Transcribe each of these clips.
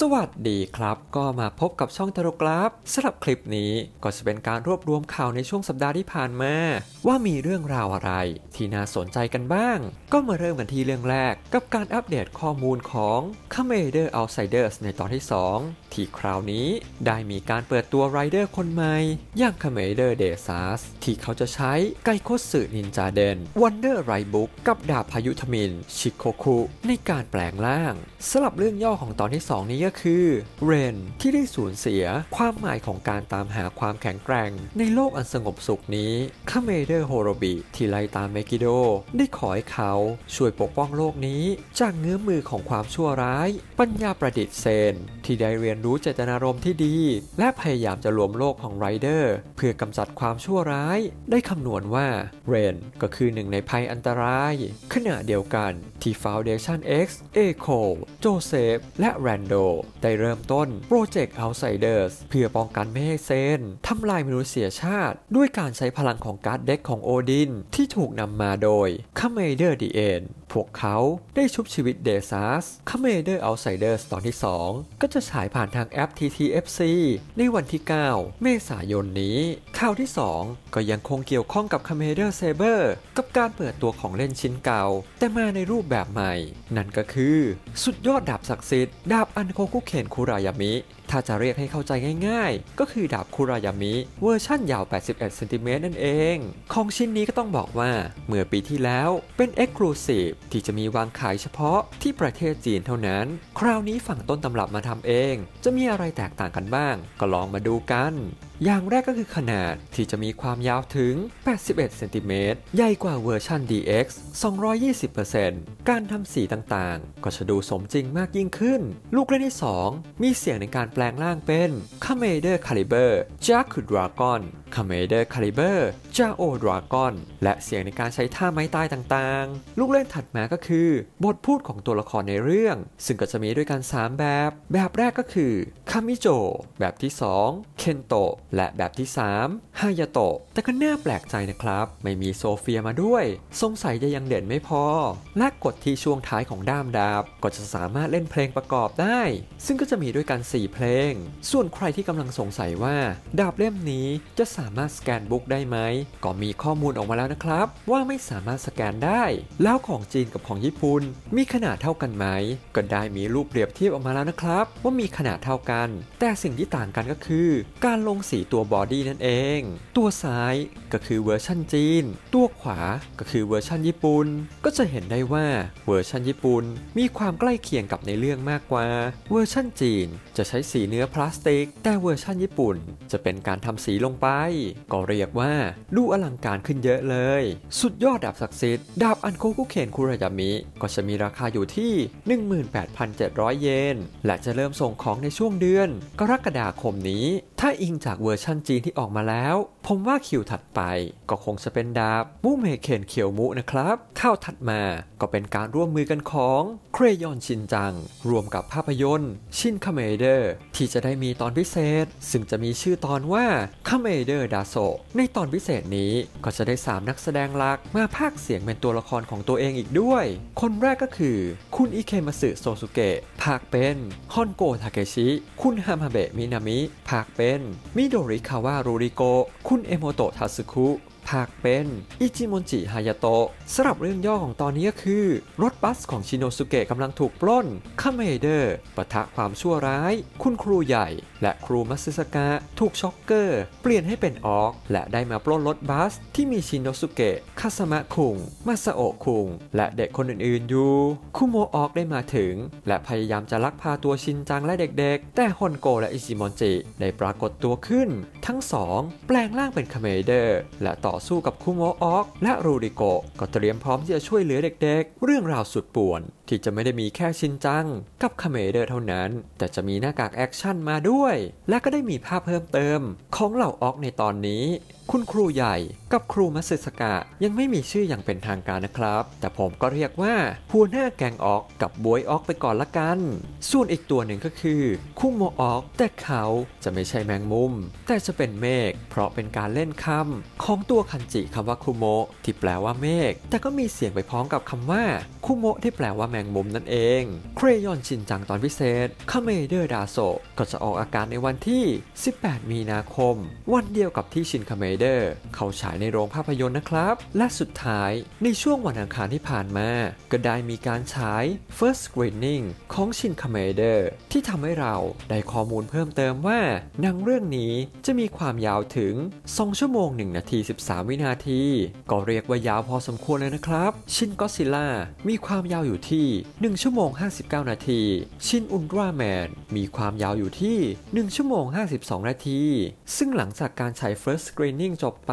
สวัสดีครับ ก็มาพบกับช่องตรกราฟสำหรับคลิปนี้ก็จะเป็นการรวบรวมข่าวในช่วงสัปดาห์ที่ผ่านมา ว่ามีเรื่องราวอะไร ที่น่าสนใจกันบ้าง ก็มาเริ่มกันที่เรื่องแรก กับการอัปเดตข้อมูลของ c o m m a d e r Outsiders ในตอนที่ 2 ที่คราวนี้ได้มีการเปิดตัวไรเดอร์คนใหม่ อย่าง c o m m a d e r d e s a s ที่เขาจะใช้ไกโคสึนินจาเดนวันเดอร์ไรบุกกับดาบพายุทมินชิโคคุในการแปลงร่างสำหรับเรื่องย่อของตอนที่ 2 นี้ี้ก็คือเรนที่ได้สูญเสียความหมายของการตามหาความแข็งแกร่ง ในโลกอันสงบสุขนี้คาเมนไรเดอร์โฮโรบิที่ไล่ตามเมกิโด ได้ขอให้เขาช่วยปกป้องโลกนี้ จากเงื้อมมือของความชั่วร้าย ปัญญาประดิษฐ์เซน ที่ได้เรียนรู้เจตนารมณ์ที่ดี และพยายามจะรวมโลกของไรเดอร์เพื่อกำจัดความชั่วร้าย ได้คำนวณว่าเรนก็คือหนึ่งในภัยอันตราย ขณะเดียวกันที่ Foundation X เอโคโจเซฟ และแรนโดได้เริ่มต้นโปรเจกต์ Outsiders เพื่อป้องกันไม่ให้เซนทำลายมนุษยชาติ ด้วยการใช้พลังของการ์ด deck ของโอดิน ที่ถูกนำมาโดย c o m m a d e r the End พ วกเขาได้ชุบชีวิตเดซาสต์ คาเมนไรเดอร์ Outsiders ตอนที่ 2 ก็จะฉายผ่านทางแอป TTFC ในวันที่ 9 เมษายนนี้ ข่าวที่ 2 ก็ยังคงเกี่ยวข้องกับ c o m m a d e r Saber กับการเปิดตัวของเล่นชิ้นเก่า แต่มาในรูปแบบใหม่ นั่นก็คือ สุดยอดดาบศักดิ์สิทธิ์ดาบอันโคคุเคนคุรายามิ ถ้าจะเรียกให้เข้าใจง่ายๆ ก็คือดาบคุรายามิเวอร์ชั่นยาว 81เซนติเมตรนั่นเอง ของชิ้นนี้ก็ต้องบอกว่า เมื่อปีที่แล้วเป็น Exclusive ที่จะมีวางขายเฉพาะที่ประเทศจีนเท่านั้น คราวนี้ฝั่งต้นตำรับมาทำเอง จะมีอะไรแตกต่างกันบ้าง ก็ลองมาดูกันอย่างแรกก็คือขนาดที่จะมีความยาวถึง 81 เซนติเมตร ใหญ่กว่าเวอร์ชัน DX 220%การทำสีต่างๆ ก็จะดูสมจริงมากยิ่งขึ้น ลูกเล่นที่ 2 มีเสียงในการแปลงร่างเป็น c a m a d e r Caliber j a c k Dragon c o m m a d e r Caliber j a o Dragon และเสียงในการใช้ท่าไม้ตายต่างๆ ลูกเล่นถัดมาก็คือ บทพูดของตัวละครในเรื่อง ซึ่งก็จะมีด้วยกัน 3 แบบ แบบแรกก็คือคามิโจแบบที่ 2 เคนโตะและแบบที่ 3ฮายาโตะแต่ก็น่าแปลกใจนะครับ ไม่มีโซเฟียมาด้วย สงสัยจะยังเด่นไม่พอ และกดที่ช่วงท้ายของด้ามดาบ ก็จะสามารถเล่นเพลงประกอบได้ ซึ่งก็จะมีด้วยกัน 4 เพลง ส่วนใครที่กำลังสงสัยว่า ดาบเล่มนี้จะสาามารถสแกนบุ๊กได้ไหม ก็มีข้อมูลออกมาแล้วนะครับ ว่าไม่สามารถสแกนได้ แล้วของจีนกับของญี่ปุ่นมีขนาดเท่ากันไหม ก็ได้มีรูปเปรียบเทียบออกมาแล้วนะครับ ว่ามีขนาดเท่ากัน แต่สิ่งที่ต่างกันก็คือ การลงสีตัวบอดี้นั่นเอง ตัวซ้ายก็คือเวอร์ชั่นจีน ตัวขวาก็คือเวอร์ชั่นญี่ปุ่น ก็จะเห็นได้ว่าเวอร์ชันญี่ปุ่นมีความใกล้เคียงกับในเรื่องมากกว่า เวอร์ชันจีนจะใช้สีเนื้อพลาสติก แต่เวอร์ชันญี่ปุ่นจะเป็นการทำสีลงไปก็เรียกว่าดูอลังการขึ้นเยอะเลย สุดยอดดาบศักดิ์สิทธิ์ดาบอันโคคุเคนคุรายามิ ก็จะมีราคาอยู่ที่ 18,700 เยน และจะเริ่มส่งของในช่วงเดือน กรกฎาคมนี้ถ้าอิงจากเวอร์ชันจีนที่ออกมาแล้ว ผมว่าคิวถัดไปก็คงจะเป็นดาบมูเมเคนเคียวมุนะครับข้าวถัดมาก็เป็นการร่วมมือกันของเครยอนชินจัง รวมกับภาพยนตร์ชินคาเมนไรเดอร์ที่จะได้มีตอนพิเศษ ซึ่งจะมีชื่อตอนว่าคาเมนไรเดอร์ดาโซในตอนพิเศษนี้ก็จะได้ 3 นักแสดงหลักมาพากย์เสียงเป็นตัวละครของตัวเองอีกด้วย คนแรกก็คือคุณอิเคมาสึโซซุเกะพากย์เป็นฮอนโกทาเคชิ คุณฮามาเบะมินามิพากย์เป็นมิโดริคาวารูริโก คุณเอโมโตะทาสึคุ พากย์เป็นอิจิมอนจิฮายาโตะสำหรับเรื่องย่อของตอนนี้ก็คือ รถบัสของชินโนสุเกะกำลังถูกปล้นคาเมนไรเดอร์ปะทะความชั่วร้าย คุณครูใหญ่ และครูมัตสึสกะถูกช็อกเกอร์ เปลี่ยนให้เป็นออก และได้มาปล้นรถบัส ที่มีชินโนสุเกะคาสมะคุงมาซาโอะคุงและเด็กคนอื่นๆอยู่คุโมออกได้มาถึง และพยายามจะลักพาตัวชินจังและเด็กๆ แต่ฮอนโกและอิจิมอนจิได้ปรากฏตัวขึ้น ทั้งสองแปลงร่างเป็นคาเมนไรเดอร์ และต่อสู้กับคุโมออก และรูริโก ก็เตรียมพร้อมที่จะช่วยเหลือเด็กๆ เรื่องราวสุดป่วนที่จะไม่ได้มีแค่ชินจัง กับคาเมนไรเดอร์เท่านั้น แต่จะมีหน้ากากแอคชั่นมาด้วย และก็ได้มีภาพเพิ่มเติม ของเหล่า Aug ในตอนนี้ คุณครูใหญ่กับครูมัตสึซากะยังไม่มีชื่ออย่างเป็นทางการนะครับ แต่ผมก็เรียกว่าหัวหน้า Gang Aug กับบวย Aug ไปก่อนละกัน ส่วนอีกตัวหนึ่งก็คือคุโม Aug แต่เขาจะไม่ใช่แมงมุม แต่จะเป็นเมฆเพราะเป็นการเล่นคำของตัวคันจิคำว่า くもที่แปลว่าเมฆแต่ก็มีเสียงไปพร้อมกับคำว่า くもที่แปลว่าแมงมุมนั่นเอง เครยอนชินจังตอนพิเศษคาเมนไรเดอร์ดะโซก็จะออกอากาศในวันที่ 18 มีนาคม วันเดียวกับที่ชินคาเมนไรเดอร์เข้าฉายในโรงภาพยนตร์นะครับ และสุดท้ายในช่วงวันอังคารที่ผ่านมา ก็ได้มีการฉาย First Screening ของชินคาเมนไรเดอร์ที่ทำให้เราได้ข้อมูลเพิ่มเติมว่าหนังเรื่องนี้จะมีความยาวถึง 2 ชั่วโมง 1 นาที 13 วินาที ก็เรียกว่ายาวพอสมควรเลยนะครับ ชินก็ซิล่ามีความยาวอยู่ที่1 ชั่วโมง 59 นาที ชินอุลตร้าแมนมีความยาวอยู่ที่ 1 ชั่วโมง 52 นาที ซึ่งหลังจากการฉาย First Screening จบไป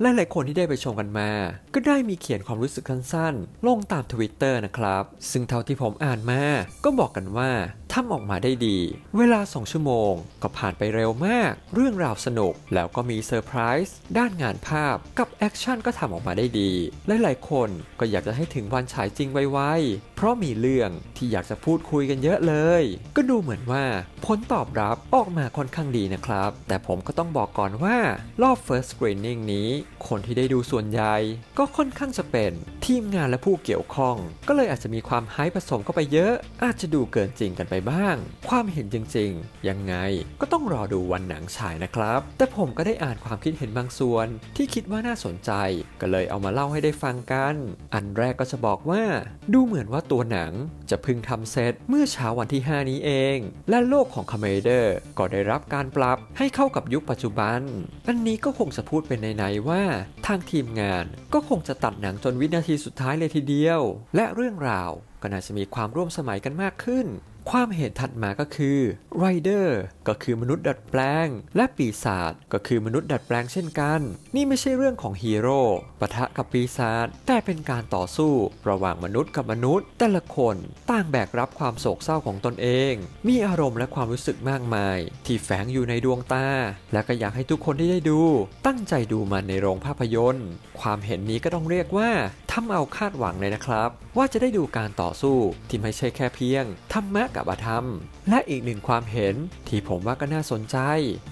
หลายๆคนที่ได้ไปชมกันมา ก็ได้มีเขียนความรู้สึกสั้นๆ ลงตาม Twitter นะครับ ซึ่งเท่าที่ผมอ่านมา ก็บอกกันว่าทำออกมาได้ดี เวลา 2 ชั่วโมง ก็ผ่านไปเร็วมาก เรื่องราวสนุก แล้วก็มีเซอร์ไพรส์ด้านงานภาพกับแอคชั่นก็ทำออกมาได้ดี หลายๆคนก็อยากจะให้ถึงวันฉายจริงไวๆ เพราะมีเรื่องที่อยากจะพูดคุยกันเยอะเลย ก็ดูเหมือนว่าผลตอบรับออกมาค่อนข้างดีนะครับ แต่ผมก็ต้องบอกก่อนว่ารอบ First Screening นี้ คนที่ได้ดูส่วนใหญ่ก็ค่อนข้างจะเป็นทีมงานและผู้เกี่ยวข้อง ก็เลยอาจจะมีความไฮผสมเข้าไปเยอะ อาจจะดูเกินจริงกันไปบ้าง ความเห็นจริงๆ ยังไงก็ต้องรอดูวันหนังฉายนะครับ แต่ผมก็ได้อ่านความคิดเห็นบางส่วน ที่คิดว่าน่าสนใจ ก็เลยเอามาเล่าให้ได้ฟังกัน อันแรกก็จะบอกว่า ดูเหมือนว่าตัวหนังจะพึ่งทำเซตเมื่อเช้าวันที่ 5 นี้เอง และโลกของคาเมเดอร์ก็ได้รับการปรับให้เข้ากับยุคปัจจุบัน อันนี้ก็คงจะพูดเป็นในๆว่า ทางทีมงานก็คงจะตัดหนังจนวินาทีสุดท้ายเลยทีเดียว และเรื่องราวก็น่าจะมีความร่วมสมัยกันมากขึ้น ความเห็นถัดมาก็คือไรเดอร์ก็คือมนุษย์ดัดแปลง และปีศาจก็คือมนุษย์ดัดแปลงเช่นกัน นี่ไม่ใช่เรื่องของฮีโร่ปะทะกับปีศาจแต่เป็นการต่อสู้ระหว่างมนุษย์กับมนุษย์ แต่ละคนต่างแบกรับความโศกเศร้าของตนเอง มีอารมณ์และความรู้สึกมากมาย ที่แฝงอยู่ในดวงตา และก็อยากให้ทุกคนที่ได้ดู ตั้งใจดูมันในโรงภาพยนตร์ ความเห็นนี้ก็ต้องเรียกว่าทำเอาคาดหวังเลยนะครับ ว่าจะได้ดูการต่อสู้ที่ไม่ใช่แค่เพียงธรรมะกับอธรรม และอีกหนึ่งความเห็นที่ผมว่าก็น่าสนใจ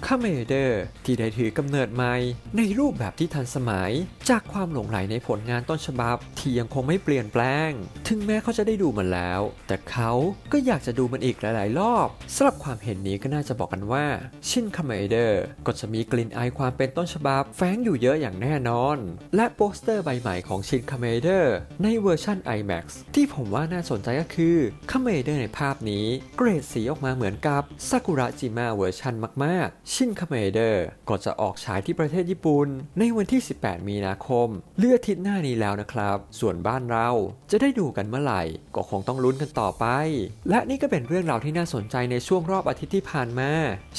คาเมนไรเดอร์ที่ได้ถือกำเนิดใหม่ ในรูปแบบที่ทันสมัย จากความหลงไหลในผลงานต้นฉบับ ที่ยังคงไม่เปลี่ยนแปลง ถึงแม้เขาจะได้ดูมันแล้ว แต่เขาก็อยากจะดูมันอีกหลาย ๆ รอบสำหรับความเห็นนี้ก็น่าจะบอกกันว่า ชินคาเมนไรเดอร์ก็จะมีกลิ่นอายความเป็นต้นฉบับแฝงอยู่เยอะอย่างแน่นอน และโปสเตอร์ใบใหม่ของชินคาเมนไรเดอร์ในเวอร์ชัน IMAX ที่ผมว่าน่าสนใจก็คือคาเมนไรเดอร์ในภาพนี้ เกรดสีออกมาเหมือนกับซากุระจิมะเวอร์ชันมากๆ ชินคาเมนไรเดอร์ก็จะออกฉายที่ประเทศญี่ปุ่น ในวันที่ 18 มีนาคม เหลืออาทิตย์หน้านี้แล้วนะครับ ส่วนบ้านเราจะได้ดูกันเมื่อไหร่ ก็คงต้องลุ้นกันต่อไป และนี่ก็เป็นเรื่องราวที่น่าสนใจในช่วงรอบอาทิตย์ที่ผ่านมา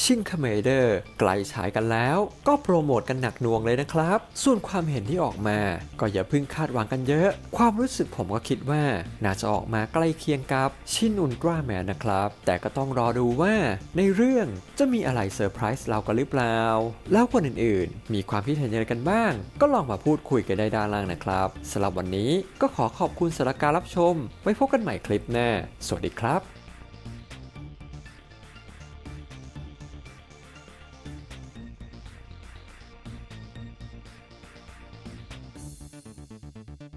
ชินคาเมนไรเดอร์ใกล้ฉายกันแล้ว ก็โปรโมทกันหนักหน่วงเลยนะครับ ส่วนความเห็นที่ออกมา ก็อย่าเพิ่งคาดหวังกันเยอะ ความรู้สึกผมก็คิดว่าน่าจะออกมาใกล้เคียงกับชินอุลตร้าแมนนะครับ แต่ก็ต้องรอดูว่าในเรื่องจะมีอะไรเซอร์ไพรส์เรากันหรือเปล่า แล้วคนอื่นๆ มีความคิดเห็นยังไงกันบ้าง ก็ลองมาพูดคุยกันได้ด้านล่างนะครับสำหรับวันนี้ก็ขอขอบคุณสารการรับชม ไว้พบกันใหม่คลิปหน้า สวัสดีครับ